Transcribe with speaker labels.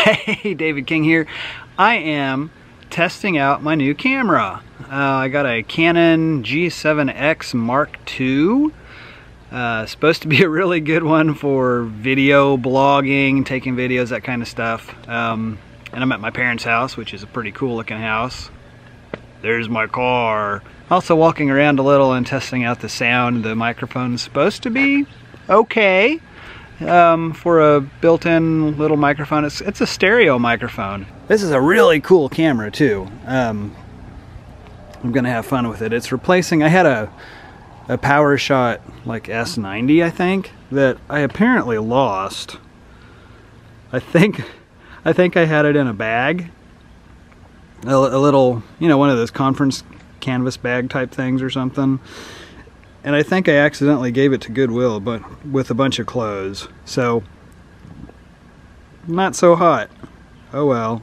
Speaker 1: Hey, David King here. I am testing out my new camera. Uh, I got a Canon G7X Mark II. Uh, supposed to be a really good one for video blogging, taking videos, that kind of stuff. Um, and I'm at my parents' house, which is a pretty cool looking house. There's my car. Also walking around a little and testing out the sound. The microphone's supposed to be okay um, for a built-in little microphone. It's, it's a stereo microphone. This is a really cool camera too. Um, I'm gonna have fun with it. It's replacing, I had a, a PowerShot like S90 I think that I apparently lost. I think, I think I had it in a bag. A, a little, you know, one of those conference canvas bag type things or something and I think I accidentally gave it to Goodwill, but with a bunch of clothes. So, not so hot. Oh well.